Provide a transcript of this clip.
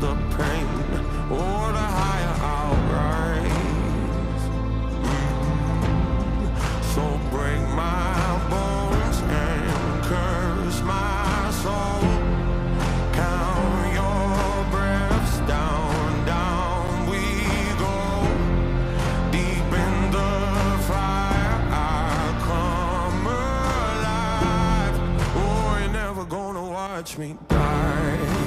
the pain or the higher I'll rise. So break my bones and curse my soul. Count your breaths down, down we go. Deep in the fire, I come alive. Oh, you're never gonna watch me. die.